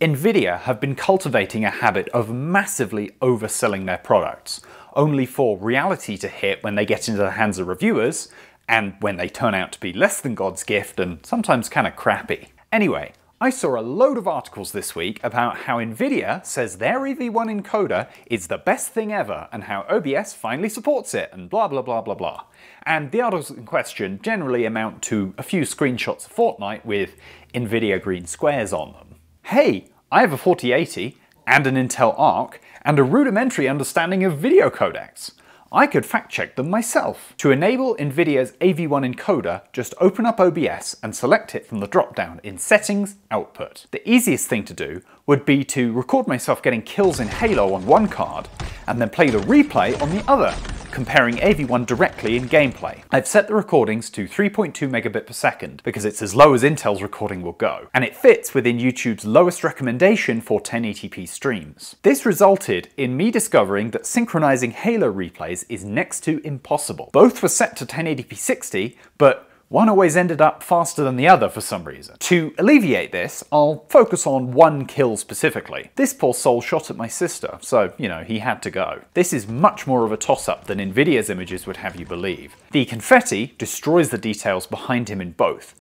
Nvidia have been cultivating a habit of massively overselling their products, only for reality to hit when they get into the hands of reviewers, and when they turn out to be less than God's gift and sometimes kind of crappy. Anyway, I saw a load of articles this week about how Nvidia says their AV1 encoder is the best thing ever and how OBS finally supports it and blah blah blah blah blah. And the articles in question generally amount to a few screenshots of Fortnite with Nvidia green squares on them. Hey, I have a 4080 and an Intel Arc and a rudimentary understanding of video codecs. I could fact check them myself. To enable NVIDIA's AV1 encoder, just open up OBS and select it from the drop-down in Settings, Output. The easiest thing to do would be to record myself getting kills in Halo on one card, and then play the replay on the other, comparing AV1 directly in gameplay. I've set the recordings to 3.2 megabit per second because it's as low as Intel's recording will go, and it fits within YouTube's lowest recommendation for 1080p streams. This resulted in me discovering that synchronizing Halo replays is next to impossible. Both were set to 1080p 60, but one always ended up faster than the other for some reason. To alleviate this, I'll focus on one kill specifically. This poor soul shot at my sister, so, you know, he had to go. This is much more of a toss-up than Nvidia's images would have you believe. The confetti destroys the details behind him in both,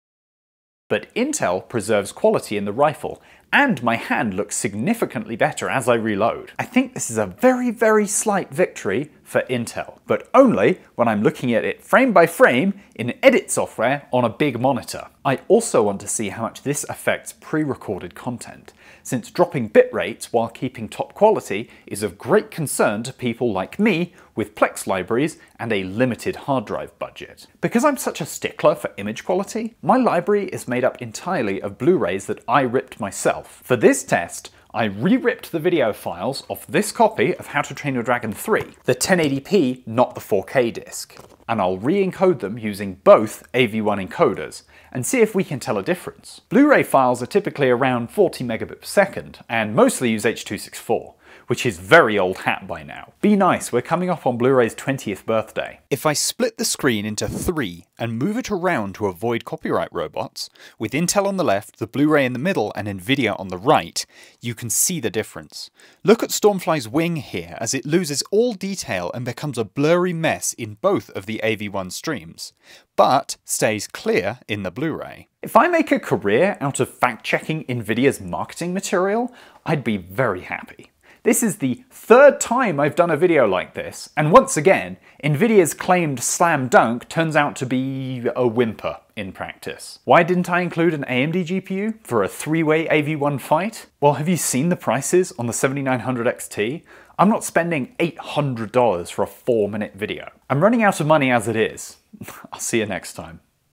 but Intel preserves quality in the rifle, and my hand looks significantly better as I reload. I think this is a very, very slight victory for Intel, but only when I'm looking at it frame by frame in edit software on a big monitor. I also want to see how much this affects pre-recorded content, since dropping bit rates while keeping top quality is of great concern to people like me with Plex libraries and a limited hard drive budget. Because I'm such a stickler for image quality, my library is made up entirely of Blu-rays that I ripped myself. For this test, I re-ripped the video files off this copy of How to Train Your Dragon 3, the 1080p, not the 4K disc. And I'll re-encode them using both AV1 encoders, and see if we can tell a difference. Blu-ray files are typically around 40 megabit per second, and mostly use H.264 which is very old hat by now. Be nice, we're coming up on Blu-ray's 20th birthday. If I split the screen into three and move it around to avoid copyright robots, with Intel on the left, the Blu-ray in the middle, and Nvidia on the right, you can see the difference. Look at Stormfly's wing here as it loses all detail and becomes a blurry mess in both of the AV1 streams, but stays clear in the Blu-ray. If I make a career out of fact-checking Nvidia's marketing material, I'd be very happy. This is the third time I've done a video like this, and once again, Nvidia's claimed slam dunk turns out to be a whimper in practice. Why didn't I include an AMD GPU for a three-way AV1 fight? Well, have you seen the prices on the 7900 XT? I'm not spending $800 for a four minute video. I'm running out of money as it is. I'll see you next time.